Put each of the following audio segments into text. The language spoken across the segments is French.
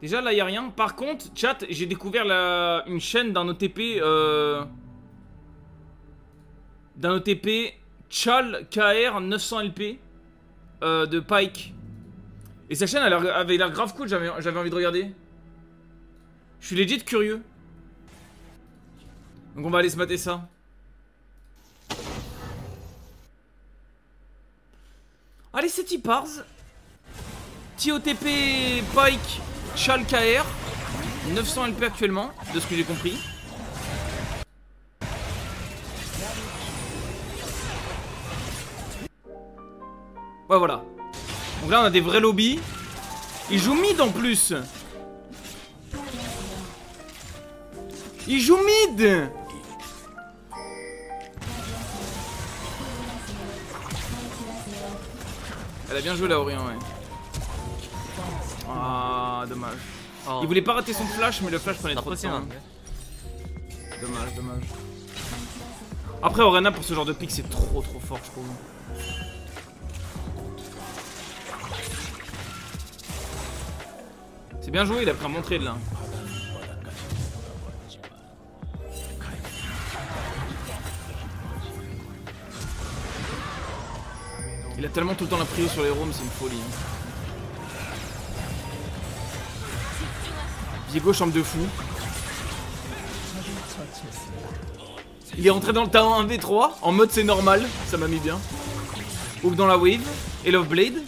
Déjà là y a rien. Par contre, chat, j'ai découvert une chaîne d'un OTP euh... d'un OTP Chal KR 900 LP de Pike. Et sa chaîne avait l'air grave cool, j'avais envie de regarder. Je suis legit curieux. Donc on va aller se mater ça. Allez, c'est T-Pars. TOTP Pike Chal KR. 900 LP actuellement, de ce que j'ai compris. Ouais, voilà. Donc là, on a des vrais lobbies. Il joue mid en plus. Il joue mid Elle a bien joué la Orient, ouais. Ah, ah, dommage. Il voulait pas rater son flash, mais le flash prenait trop de temps. Dommage, dommage. Après, Orena pour ce genre de pick, c'est trop trop fort, je trouve. C'est bien joué, il a pris un bon trade là. Il a tellement tout le temps la prio sur les roms, c'est une folie. Hein. Viego chambre de fou. Il est rentré dans le talent 1v3 en mode c'est normal, ça m'a mis bien. Hook dans la wave et Love Blade.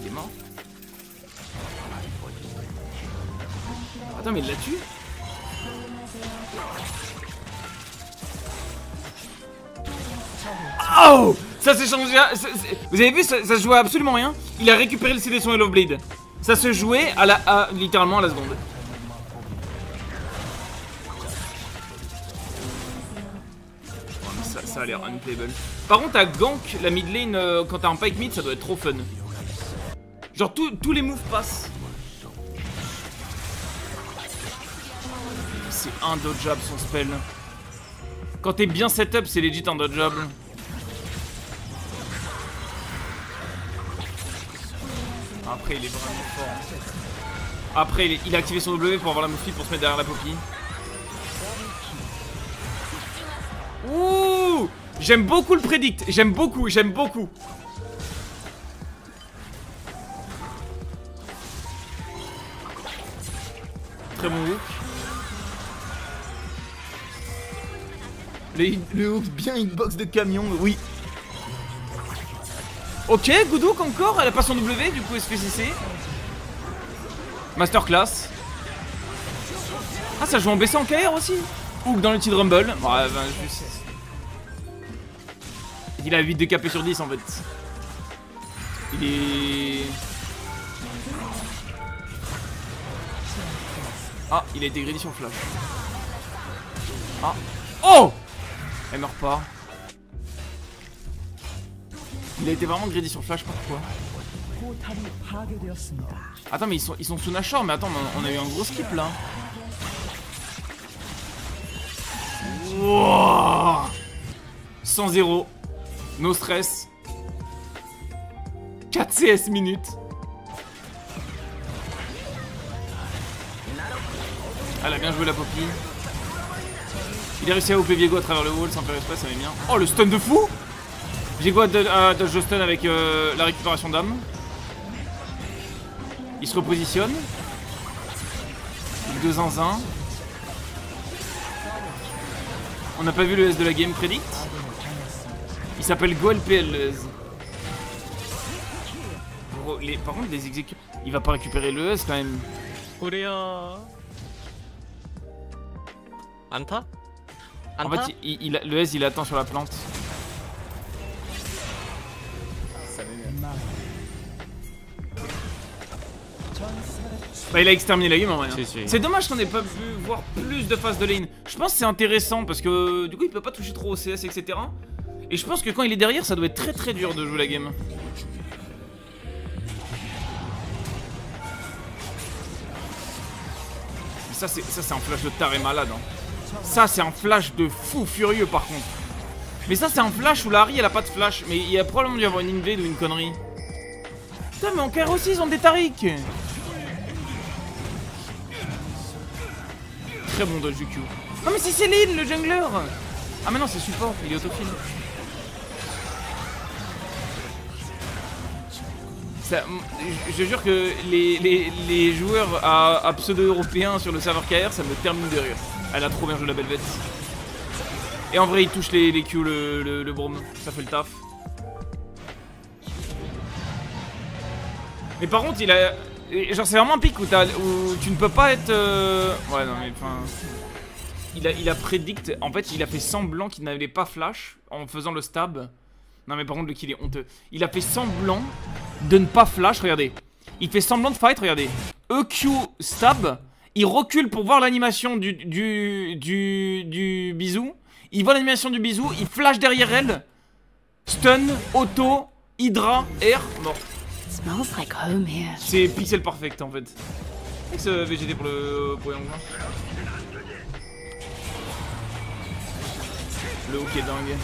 Il est mort. Attends mais il l'a tué Oh Ça s'est changé. Vous avez vu, ça, se jouait absolument rien. Il a récupéré le CD son Love Blade. Ça se jouait à la, à- littéralement à la seconde. Ça, a l'air unplayable. Par contre, à gank la mid lane euh, quand t'as un pike mid, ça doit être trop fun. Genre, tous- tous les moves passent. C'est un dodgeable son spell. Quand t'es bien setup, c'est legit un Après, il est vraiment fort. Après, il, a activé son W pour avoir la speed pour se mettre derrière la poppy. Ouh J'aime beaucoup le predict. J'aime beaucoup, j'aime beaucoup. Très bon hook. Le, le hook bien hitbox de camion, oui. Ok, good hook encore. Elle a pas son W, du coup elle se fait CC. Masterclass. Ah, ça joue en baissant en KR aussi. Hook dans le petit rumble. Ouais, ben, juste... Il a 8 de KP sur 10 en fait. Il est... Ah, il a été greedy sur flash. Ah. Oh Elle meurt pas. Il a été vraiment greedy sur flash, pourquoi Attends, mais ils sont, ils sont sous Nashor, mais attends, on a eu un gros skip là. Wouah 100-0. No stress. 4 CS minutes. Elle a bien joué la Poppy. Il a réussi à OP Viego à travers le wall sans faire exprès, ça m'est bien. Oh le stun de fou J'exploite euh, Dodge Justin avec euh, la récupération d'âme? Il se repositionne. Deux zinzins. On n'a pas vu le S de la game predict. Il s'appelle Goel PLS. Oh, les... Par contre, les exécute. Il va pas récupérer le S quand même. Anta, En fait, le S il attend sur la plante. Bah, il a exterminé la game en vrai. hein. Si, si. C'est dommage qu'on ait pas pu voir plus de phases de lane. Je pense que c'est intéressant parce que du coup il peut pas toucher trop au CS, etc. Et je pense que quand il est derrière, ça doit être très très dur de jouer la game. Mais Ça c'est ça c'est un flash de taré malade. hein. Ça c'est un flash de fou furieux par contre. Mais ça c'est un flash où Larry elle a pas de flash. Mais il y a probablement dû avoir une invade ou une connerie. Putain, mais en KR aussi, ils ont des Tariq Très bon dodge du Q. Non, mais c'est Céline, le jungler Ah, mais non, c'est support, il est autofile. Ça, je, jure que les, les, joueurs à, pseudo-européens sur le serveur KR, ça me termine de rire. Elle a trop bien joué la Belvette. Et en vrai, il touche les, les Q, le, le. Ça fait le taf. Mais par contre, il a. Genre, c'est vraiment un pic où, tu ne peux pas être. euh, Ouais, non, mais enfin. Il a, il prédict. En fait, il a fait semblant qu'il n'avait pas flash en faisant le stab. Non, mais par contre, le kill est honteux. Il a fait semblant de ne pas flash. Regardez. Il fait semblant de fight. Regardez. EQ stab. Il recule pour voir l'animation du, du, du, du bisou. Il voit l'animation du bisou. Il flash derrière elle. Stun, auto, Hydra, R, mort. C'est pixel perfect en fait. C'est ce VGT pour le pour Yang Guang. Le hook est dingue.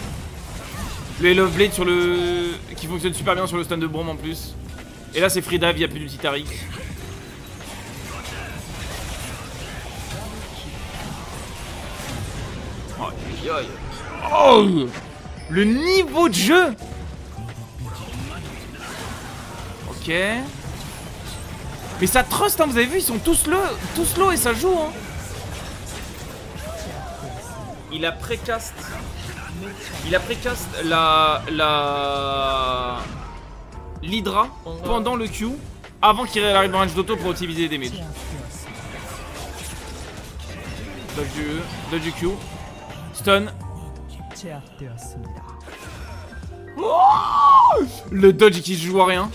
Le Love Blade sur le. qui fonctionne super bien sur le stun de Brom en plus. Et là c'est free dive, il n'y a plus d'ulti Tariq. Oh Le niveau de jeu Ok. Mais ça trust, hein, vous avez vu, ils sont tous low, tous low et ça joue. Hein. Il a précast. Il a précast la. la. L'Hydra pendant le Q avant qu'il arrive dans range d'auto pour optimiser les damages. Dodge dodge du Q. Stun. Oh le dodge qui se joue à rien.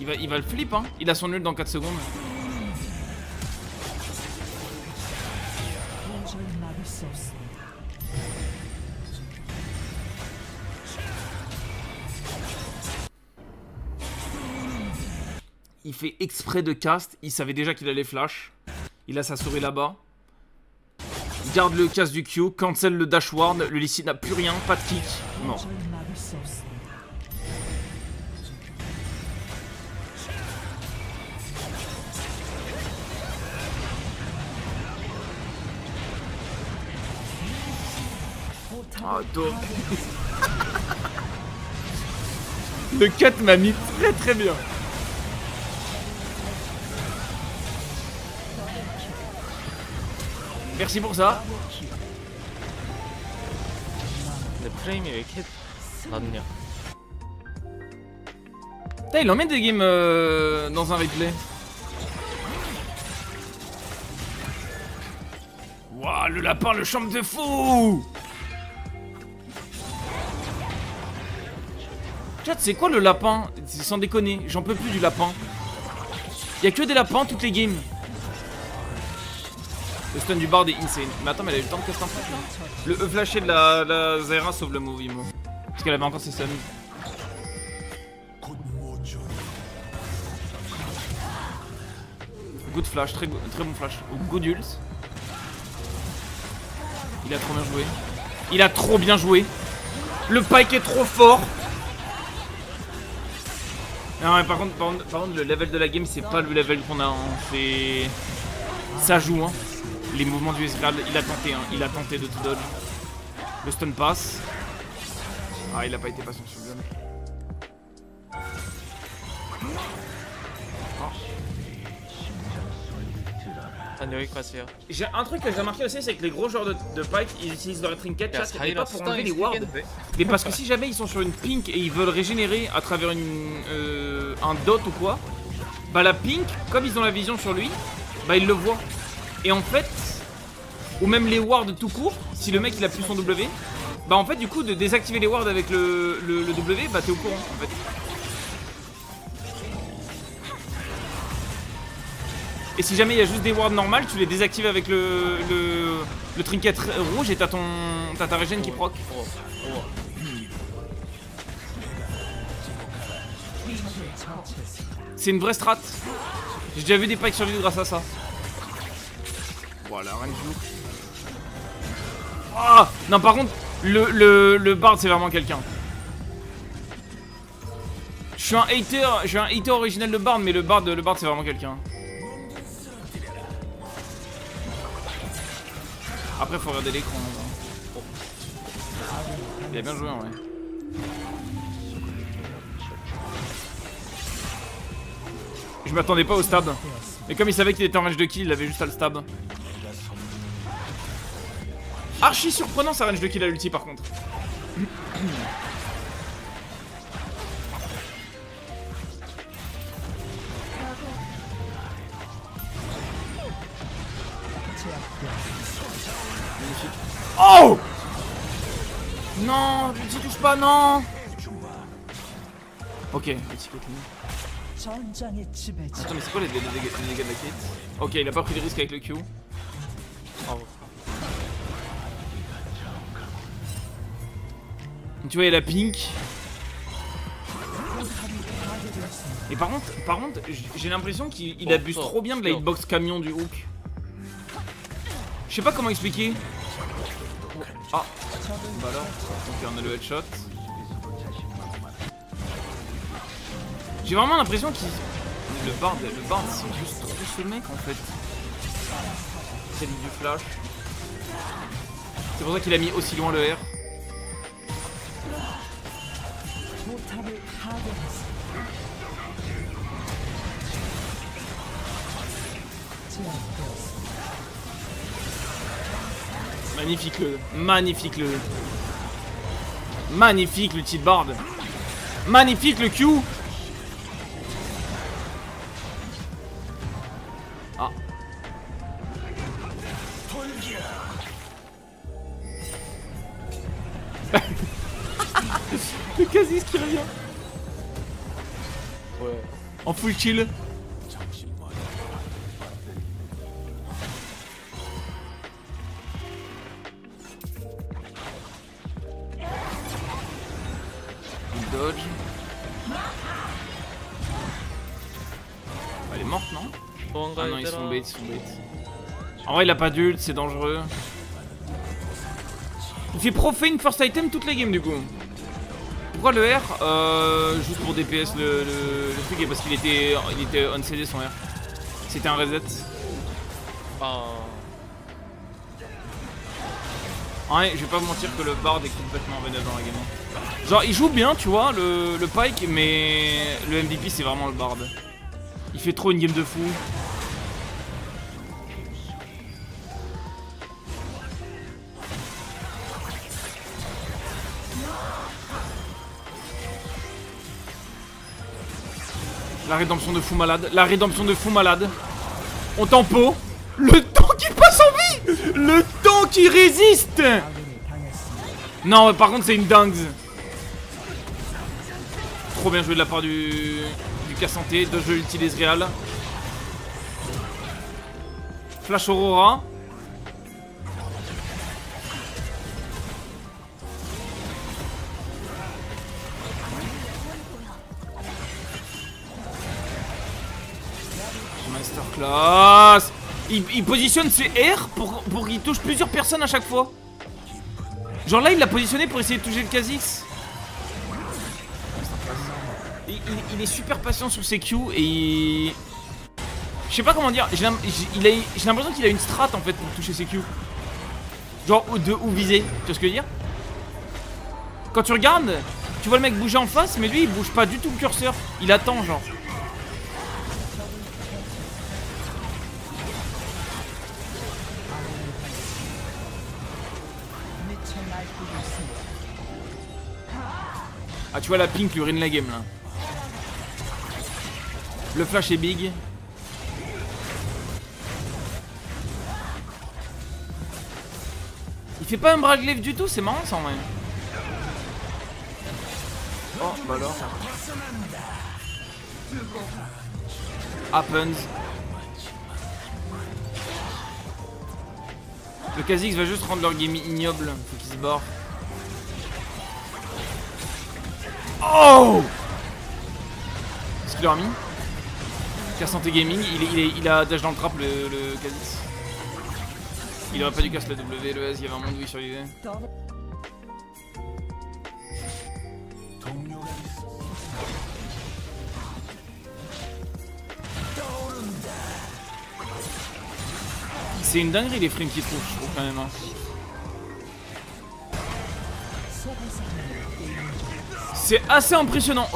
Il va, il va le flip, hein. Il a son nul dans 4 secondes. Il fait exprès de cast. Il savait déjà qu'il allait flash. Il a sa souris là-bas. Garde le cast du Q. Cancel le dash ward. Le Lissi n'a plus rien. Pas de kick. Non. Ah, top. Le cut m'a mis très très bien. Merci pour ça. 근데 프레임이 왜 이렇게 낮냐? Putain, il emmène des games euh, dans un replay. Waouh, le lapin, le champ de fou Chat, c'est quoi le lapin Sans déconner, j'en peux plus du lapin. Y'a que des lapins toutes les games. Le stun du bard est insane. Mais attends, mais elle a eu le temps de caster un truc là Le E flashé de la, la Zaira sauve le Imo. Parce qu'elle avait encore ses stuns. Good flash, très, très bon flash. Good ult. Il a trop bien joué. Il a trop bien joué. Le pike est trop fort. Non mais par contre, par contre, par contre, le level de la game c'est pas le level qu'on a. hein. C'est... Ça joue hein les mouvements du esclave. Il a tenté, hein. il a tenté de tout dodge. Le stun passe. Ah, il a pas été patient sur le oh. J'ai un truc que j'ai remarqué aussi, c'est que les gros joueurs de, de Pike ils utilisent leur trinket chat mais pas pour enlever les wards, mais parce que si jamais ils sont sur une pink et ils veulent régénérer à travers une, euh, un dot ou quoi, bah la pink, comme ils ont la vision sur lui, bah ils le voient. Et en fait, ou même les wards tout court, si le mec il a plus son W, bah en fait du coup de désactiver les wards avec le, le, W, bah t'es au courant en fait. Et si jamais il y a juste des wards normales, tu les désactives avec le, le, trinket rouge et t'as ton t'as ta régène qui proc. C'est une vraie strat. J'ai déjà vu des pikes survivre grâce à ça. Voilà, rien que joue. Ah Non, par contre, le, le, le bard, c'est vraiment quelqu'un. Je suis un hater, je suis un hater original de Bard, mais le Bard, le Bard c'est vraiment quelqu'un. Après faut regarder l'écran. hein. Il a bien joué en vrai. Je m'attendais pas au stab. Mais comme il savait qu'il était en range de kill, il avait juste à le stab. Archi surprenant sa range de kill à l'ulti par contre. Oh Non, l'ulti touche pas, non Ok. Attends, mais c'est quoi les dégâts de la Kate Ok, il a pas pris de risque avec le Q. Tu vois, il y a la pink. Et par contre, par contre, j'ai l'impression qu'il il abuse trop bien de la hitbox camion du hook. Je sais pas comment expliquer. Ah, bah là, ok, on a le headshot. J'ai vraiment l'impression qu'il. Le bard, le bard, c'est juste trop ce mec en fait. C'est du flash. C'est pour ça qu'il a mis aussi loin le R. Magnifique le magnifique le magnifique le petite barbe. Magnifique le Q. full. Dodge. Ah, Elle est morte, non? Ah non, ils sont bêtes, ils sont. En vrai, il a pas d'ult, c'est dangereux. Il fait profane first item toutes les games du coup. Pourquoi le R euh, Juste pour DPS le, le, le truc et parce qu'il était, il était on CD son R. C'était un reset. 아 Ouais, je vais pas vous mentir que le Bard est complètement vénère dans la game. Genre, il joue bien, tu vois, le, le Pike, mais le MVP c'est vraiment le Bard. Il fait trop une game de fou. La rédemption de fou malade. La rédemption de fou malade. On tempo. Le temps qui passe en vie Le temps qui résiste Non, par contre, c'est une dingue. Trop bien joué de la part du, du cas santé. Deux jeux utilisent Real. Flash Aurora. Il, positionne ses R pour, pour qu'il touche plusieurs personnes à chaque fois. Genre là, il l'a positionné pour essayer de toucher le Kha'Zix. Il, il- est super patient sur ses Q et il... Je sais pas comment dire, j'ai l'impression qu'il a une strat en fait pour toucher ses Q. Genre de où viser, tu vois ce que je veux dire? Quand tu regardes, tu vois le mec bouger en face, mais lui il bouge pas du tout le curseur, il attend genre. Ah tu vois la pink lui ruine la game là. Le flash est big. Il fait pas un bras du tout, c'est marrant ça en vrai. Oh bah alors. Happens. Le Kha'Zix va juste rendre leur game ignoble, faut qu'il se barre. Oh Ce qu'il leur a mis Gaming, il, est- il a dash dans le trap le, le Kha'Zix. Il aurait pas dû casser la W, le S, il y avait un monde où il survivait. C'est une dinguerie les frames qu'il trouve, je trouve quand même. hein. C'est assez impressionnant.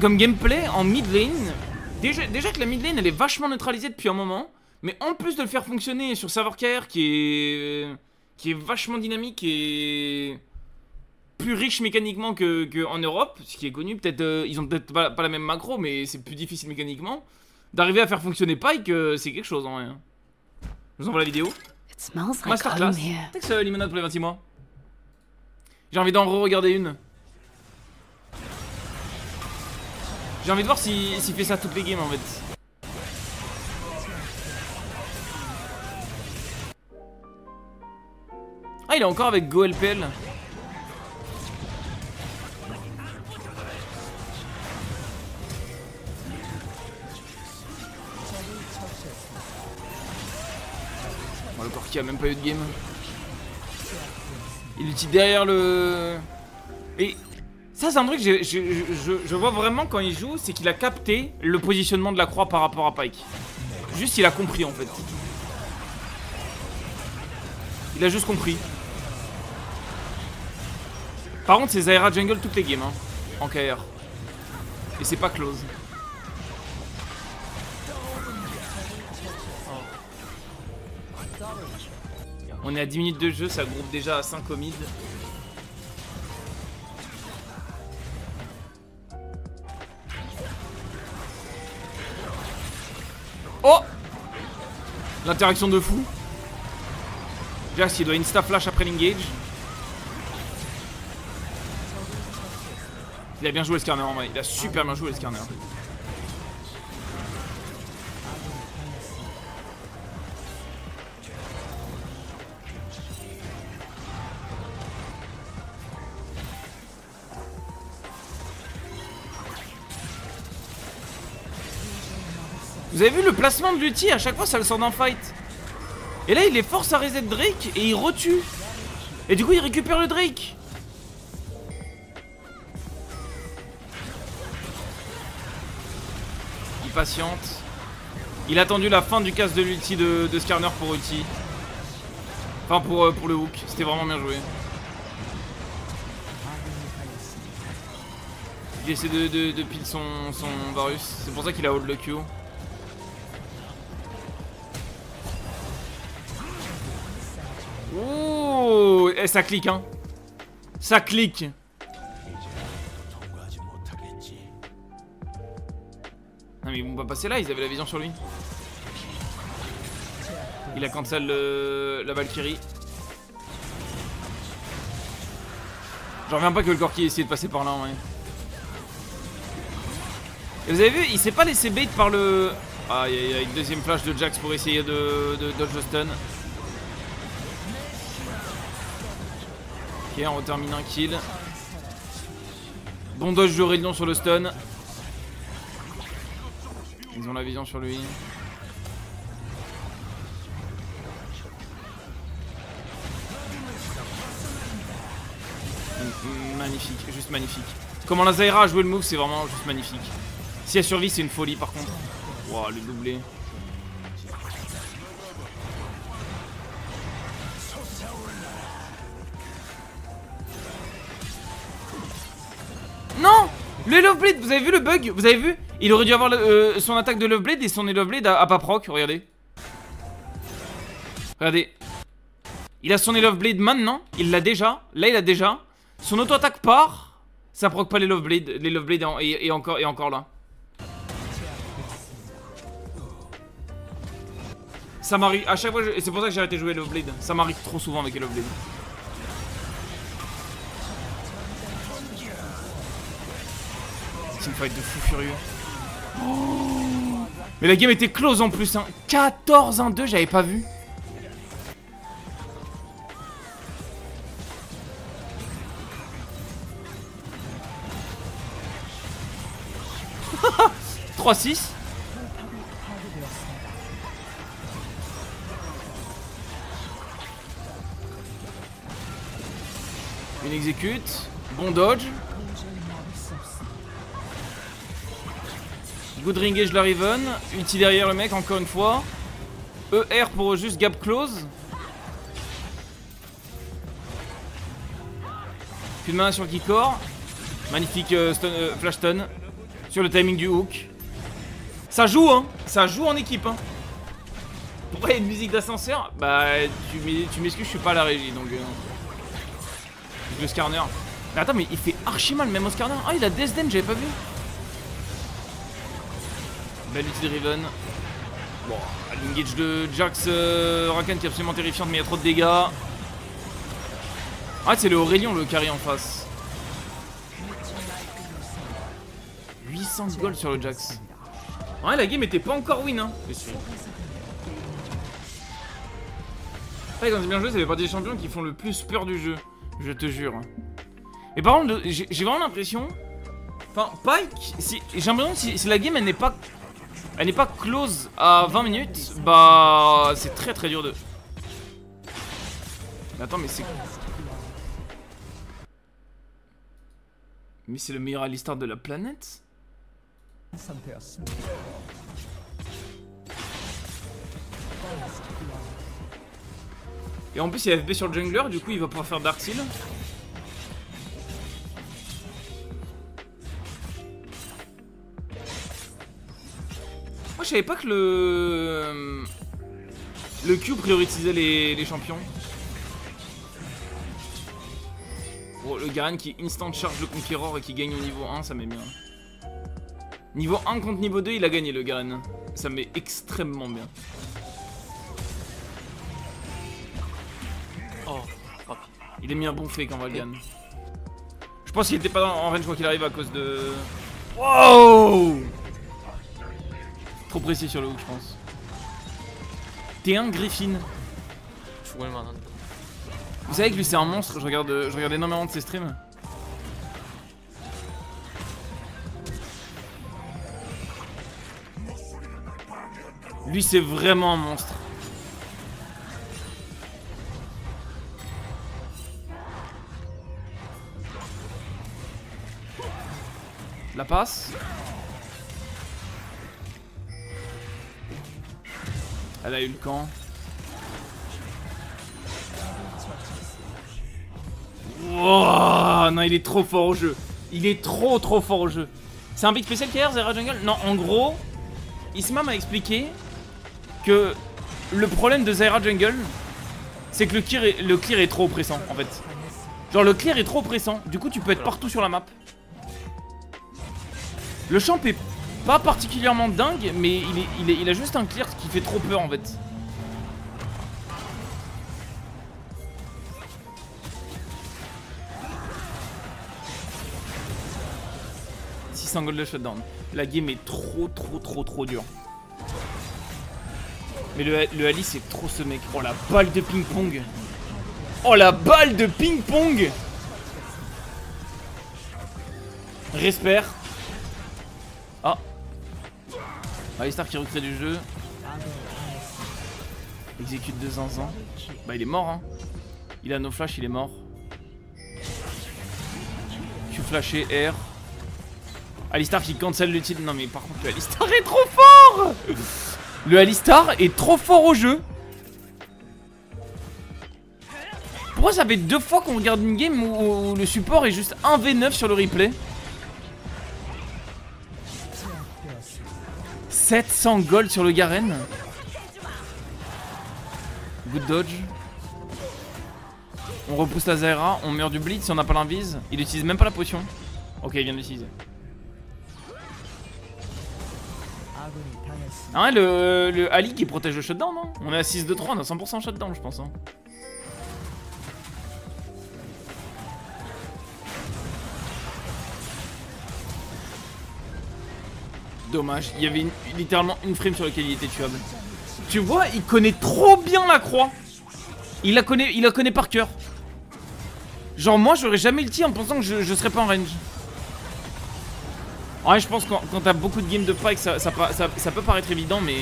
Comme gameplay en mid lane. Déjà, que la mid lane elle est vachement neutralisée depuis un moment. Mais en plus de le faire fonctionner sur serveur KR qui est. qui est vachement dynamique et. plus riche mécaniquement que, que en Europe, ce qui est connu. Peut-être. euh, ils ont peut-être pas, la même macro, mais c'est plus difficile mécaniquement. D'arriver à faire fonctionner Pike, euh, c'est quelque chose en vrai. Je vous envoie la vidéo. Masterclass. Texte limonade pour les 26 mois. J'ai envie d'en re-regarder une. J'ai envie de voir si- s'il fait ça toutes les games en fait. Ah, il est encore avec GoLPL. Le Corki a même pas eu de game. Il est derrière le. Et ça, c'est un truc que je- je vois vraiment quand il joue, c'est qu'il a capté le positionnement de la croix par rapport à Pike. Juste, il a compris en fait. Il a juste compris. Par contre, c'est Zaira Jungle toutes les games, hein, en KR. Et c'est pas close. On est à 10 minutes de jeu, ça groupe déjà à 5 au mid. Oh L'interaction de fou. Jax il doit insta flash après l'engage. Il a bien joué le scanner en vrai, il a super bien joué le scanner. Vous avez vu le placement de l'ulti À chaque fois, ça le sort d'un fight. Et là, il les force à reset Drake et il retue. Et du coup, il récupère le Drake. Il patiente. Il a attendu la fin du casse de l'ulti de, Skarner pour ulti. Enfin, pour, euh, pour le hook. C'était vraiment bien joué. Il essaie de, de, de pile son, son Varus. C'est pour ça qu'il a hold le Q. Et ça clique hein Ça clique Non mais ils vont pas passer là, ils avaient la vision sur lui. Il a cancel le, la Valkyrie. J'en reviens pas que le Corki ait essayé de passer par là. Et vous avez vu, il s'est pas laissé bait par le... Aïe aïe aïe, deuxième flash de Jax pour essayer de, de dodge le stun. Ok, on termine un kill. Bon dodge de Raidon sur le stun. Ils ont la vision sur lui. Mm, Magnifique, juste magnifique. Comment la Zaira a joué le move, c'est vraiment juste magnifique. Si elle survit, c'est une folie par contre. Wow, le doublé. Le Love Blade, vous avez vu le bug Vous avez vu Il aurait dû avoir euh, son attaque de Love Blade et son Love Blade à, à pas proc, regardez. Regardez. Il a son Love Blade maintenant, il l'a déjà, là il a déjà. Son auto-attaque part, ça proc pas les Love Blade, les Love Blade en- et, encore, et encore là. Ça m'arrive, à chaque fois, c'est pour ça que j'ai arrêté de jouer Love Blade. Ça m'arrive trop souvent avec les Love Blade. Teamfight de fou furieux. Mais la game était close en plus, hein. 14-1-2, j'avais pas vu. « 3-6 Une exécute. Bon dodge. Good ringage la Riven. Ulti derrière le mec encore une fois. ER pour juste gap close. Plus de main sur le Kikor. Magnifique euh, euh, flash stun. Sur le timing du hook. Ça joue, hein. Ça joue en équipe, hein. Pourquoi il y a une musique d'ascenseur? Bah, tu m'excuses, je suis pas à la régie, donc... Euh... Le Skarner. Mais attends, mais il fait archi mal, même au Skarner. Ah, il a Desden, j'avais pas vu. Belle ulti de Riven. Bon, l'engage de Jax euh, Rakan qui est absolument terrifiante, mais il y a trop de dégâts. Ah, c'est le Aurélien le carry en face. 800 gold sur le Jax. Ouais, la game était pas encore win, hein. Je suis. Ouais, quand c'est bien joué, ça fait partie des champions qui font le plus peur du jeu. Je te jure. Mais par contre, j'ai j'ai vraiment l'impression. Enfin, Pike, si- j'ai l'impression que si, si la game elle n'est pas elle n'est pas close à 20 minutes, bah c'est très très dur de... Mais attends, mais c'est... Mais c'est le meilleur Alistar de la planète? Et en plus il a FB sur le jungler, du coup il va pouvoir faire Dark Seal. Je savais pas que le. Le Q prioritisait les, les champions. Oh, le Garen qui instant charge le Conqueror et qui gagne au niveau 1, ça met bien. Niveau 1 contre niveau 2, il a gagné le Garen. Ça met extrêmement bien. Oh, hop. Il a mis un bon fake en Valgan. Je pense qu'il était pas en range quoi qu'il arrive à cause de. Wow Trop sur le hook, je pense. T'es un Griffin. Vous savez que lui, c'est un monstre. Je regarde, je regarde énormément de ses streams. Lui, c'est vraiment un monstre. La passe Elle a eu le camp. Wow, non, il est trop fort au jeu. Il est trop trop fort au jeu. C'est un big spécial KR, Zera Jungle? Non, en gros, Isma m'a expliqué que le problème de Zaira Jungle, c'est que le clear, est, le clear est trop oppressant en fait. Genre le clear est trop oppressant, du coup tu peux être partout sur la map. Le champ est pas particulièrement dingue, mais il, est, il, a juste un clear qui fait trop peur en fait. « 600 gold de shutdown. La game est trop trop trop trop dure. Mais le, le Ali c'est trop ce mec. Oh la balle de ping pong. Oh la balle de ping pong. Respect. Alistar qui recrée du jeu. Exécute de zinzin. Bah il est mort hein. Il a no flash, il est mort. Q flashé R. Alistar qui cancel le titre. Non mais par contre le Alistar est trop fort Le Alistar est trop fort au jeu Pourquoi ça fait deux fois qu'on regarde une game où le support est juste 1v9 sur le replay? 700 gold sur le Garen Good dodge. On repousse la Zaira, on meurt du blitz, on n'a pas l'invise. Il utilise même pas la potion. Ok, il vient d'utiliser. Hein, ah le, le Ali qui protège le shutdown, non On est à 6 de 3, on a 100% shutdown, je pense. Hein. Dommage, il y avait littéralement une frame sur laquelle il était tuable. Tu vois, il connaît trop bien la croix. Il la connaît, il la connaît par cœur. Genre moi, j'aurais jamais le tir en pensant que je, serais pas en range. Ouais, je pense que quand, t'as beaucoup de games de Pike, ça peut paraître évident, mais.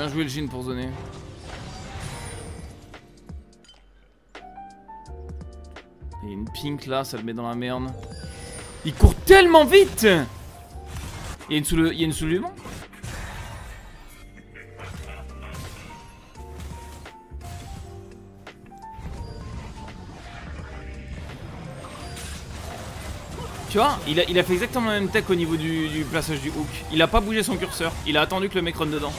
Bien joué le Jin pour zoner. Il y a une pink là, ça le met dans la merde. Il court tellement vite Il y a une, soule... il Tu vois, il a, fait exactement la même tech au niveau du, du du hook. Il a pas bougé son curseur, il a attendu que le mec run dedans.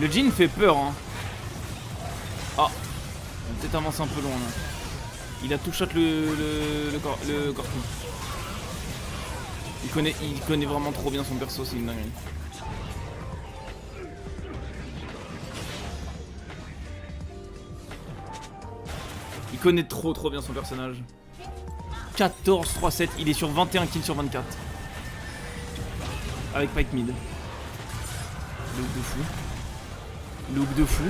Le Jin fait peur hein. Ah On va peut-être avancer un peu loin là. Il a tout shot le, le, le, cor- le Corki. Il connaît, vraiment trop bien son perso, c'est une dinguerie. Il connaît trop trop bien son personnage. 14, 3, 7, il est sur 21 kills sur 24. Avec Pike Mid. Look de fou. Look de fou.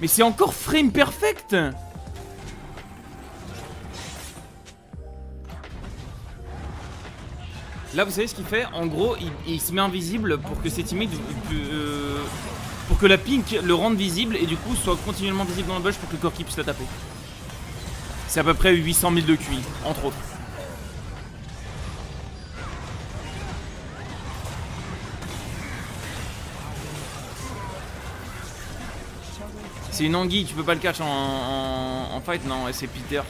Mais c'est encore frame perfect Là, vous savez ce qu'il fait En gros, il, se met invisible pour que ses teammates... euh, pour que la pink le rende visible et du coup soit continuellement visible dans le bush pour que le Corki puisse la taper. C'est à peu près 800 000 de QI, entre autres. C'est une anguille, tu peux pas le catch en, fight Non, c'est Peter.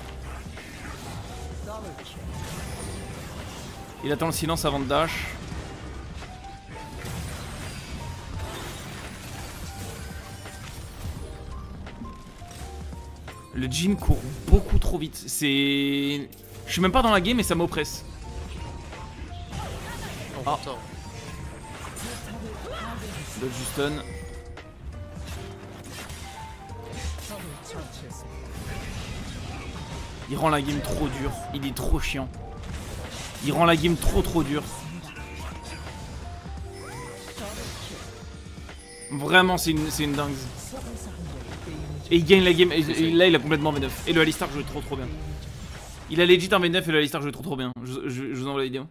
Il attend le silence avant de dash. Le jean court beaucoup trop vite. C'est. Je suis même pas dans la game et ça m'oppresse. Oh, ah. Il rend la game trop dure. Il est trop chiant. Il rend la game trop trop dure. Vraiment, c'est une, une dingue. Et il gagne la game. Là, il a complètement V9. Et le Alistar joue trop trop bien. Il a legit un V9 et le Alistar joue trop trop bien. Je- je vous envoie la vidéo.